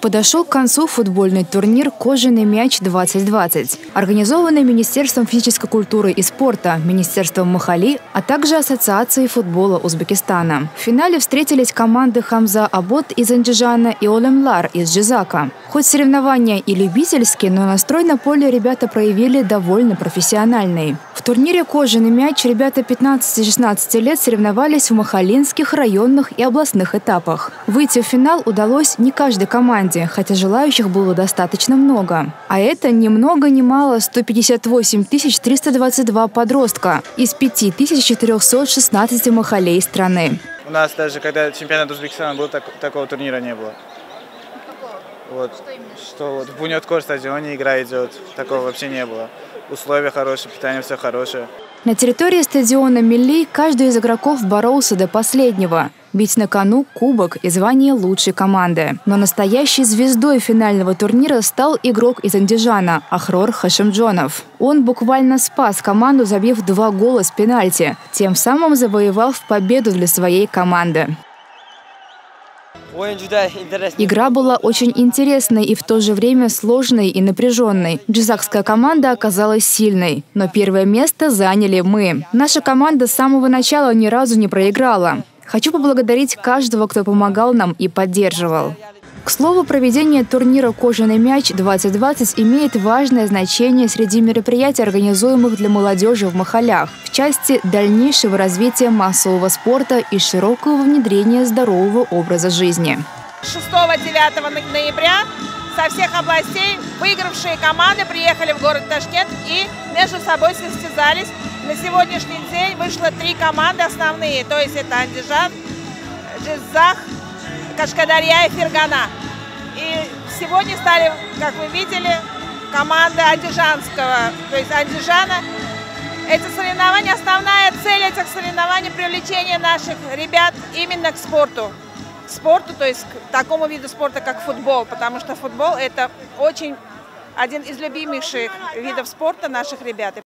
Подошел к концу футбольный турнир «Кожаный мяч-2020», организованный Министерством физической культуры и спорта, Министерством Махали, а также Ассоциацией футбола Узбекистана. В финале встретились команды Хамза Абот из Андижана и Олемлар из Джизака. Хоть соревнования и любительские, но настрой на поле ребята проявили довольно профессиональный. В турнире «Кожаный мяч» ребята 15-16 лет соревновались в махалинских, районных и областных этапах. Выйти в финал удалось не каждой команде, команде, хотя желающих было достаточно много. А это ни много ни мало 158 322 подростка из 5416 махалей страны. У нас даже, когда чемпионат Узбекистана был, так, такого турнира не было. Вот, что вот в Бунеткор стадионе игра идет, такого вообще не было. Условия хорошие, питание все хорошее. На территории стадиона Милли каждый из игроков боролся до последнего. Ведь на кону кубок и звание лучшей команды. Но настоящей звездой финального турнира стал игрок из Андижана Ахрор Хашимджонов. Он буквально спас команду, забив два гола с пенальти, тем самым завоевав победу для своей команды. Игра была очень интересной и в то же время сложной и напряженной. Джизакская команда оказалась сильной, но первое место заняли мы. Наша команда с самого начала ни разу не проиграла. Хочу поблагодарить каждого, кто помогал нам и поддерживал. К слову, проведение турнира «Кожаный мяч-2020» имеет важное значение среди мероприятий, организуемых для молодежи в Махалях, в части дальнейшего развития массового спорта и широкого внедрения здорового образа жизни. 6-9 ноября со всех областей выигравшие команды приехали в город Ташкент и между собой состязались. На сегодняшний день вышло три команды основные, то есть это Андижан, Джизах, Кашкадарья и Фергана. И сегодня стали, как вы видели, команда Андижанского, то есть Андижана. Это соревнование, основная цель этих соревнований – привлечение наших ребят именно к спорту. К спорту, то есть к такому виду спорта, как футбол, потому что футбол – это очень один из любимейших видов спорта наших ребят.